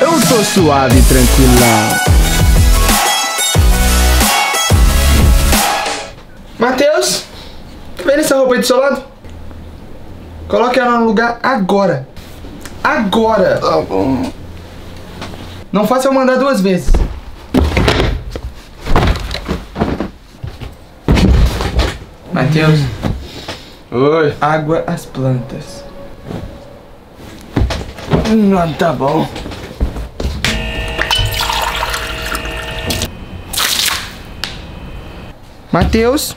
Eu tô suave e tranquilão. Matheus, vem essa roupa aí do seu lado. Coloque ela no lugar agora. Agora. Tá bom. Não faça eu mandar duas vezes. Matheus, Oi. água às plantas. Não, tá bom. Matheus,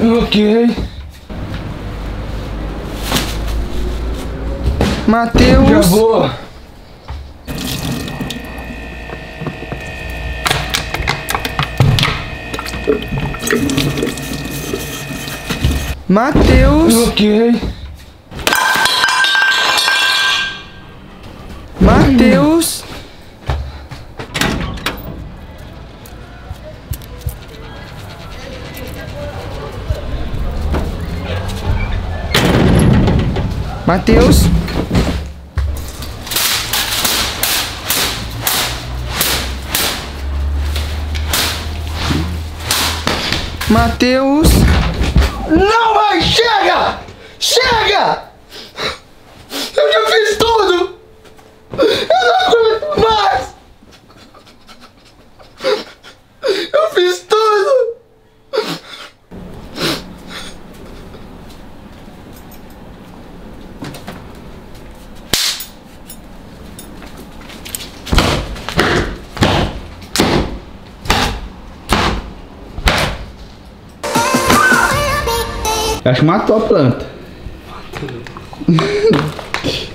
Ok. Já Matheus. vou. Matheus. Ok. Matheus. Matheus. Matheus. Acho que matou a planta. Matou.